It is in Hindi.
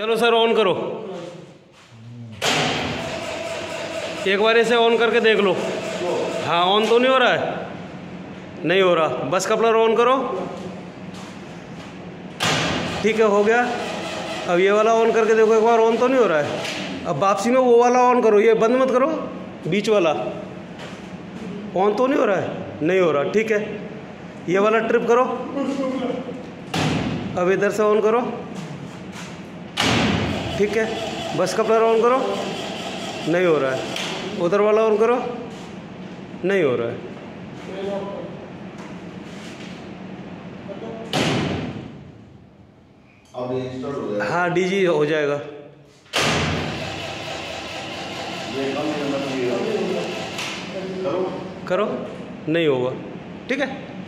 चलो सर ऑन करो। एक बार इसे ऑन करके देख लो। हाँ ऑन तो नहीं हो रहा है। नहीं हो रहा। बस कपलर ऑन करो। ठीक है, हो गया। अब ये वाला ऑन करके देखो, एक बार ऑन तो नहीं हो रहा है। अब वापसी में वो वाला ऑन करो। ये बंद मत करो। बीच वाला। ऑन तो नहीं हो रहा है? नहीं हो रहा। ठीक है। ये वाला ट्रिप करो। अब इधर से ऑन करो। ठीक है? बस कपलर ऑन करो। नहीं हो रहा है। उधर वाला ऑन करो। नहीं हो रहा है। हो हाँ डीजी हो जाएगा। करो। करो। नहीं होगा। ठीक है?